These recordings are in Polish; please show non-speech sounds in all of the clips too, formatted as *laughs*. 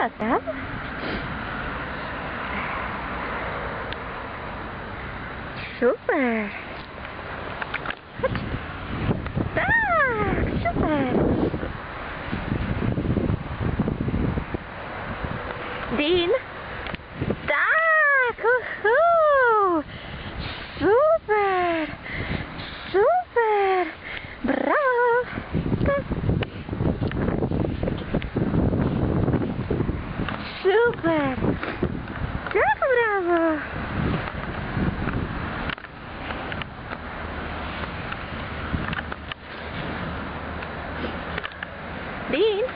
Co tam? Super. Chodź. Tak, super. Dean? Tak, uhu. Super. Super. Brawo. Tak. Super. Tak, brawo. Dean?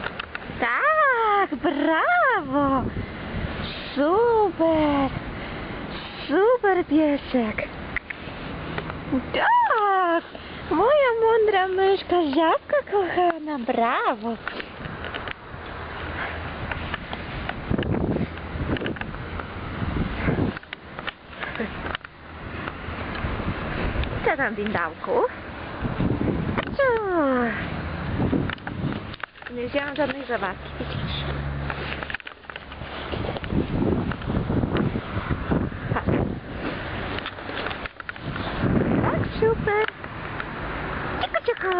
Tak, brawo. Super. Super piesek. Tak. Moja mądra myszka, żabka kochana, brawo. Co tam, dindałku? Co? Nie wzięłam żadnej zabawki? Tak. Tak, super. Cicho, cicho.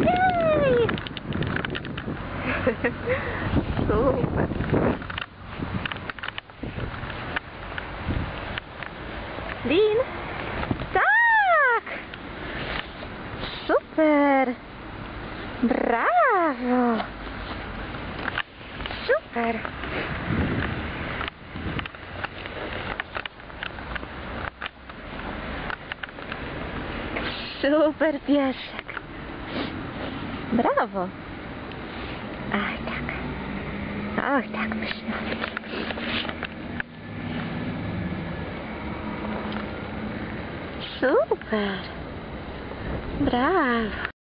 Jej! *laughs* super. Lin? Tak! Super! Brawo! Super! Super piesek! Brawo! Ach tak. Ach tak myślałam. Super! Brawo!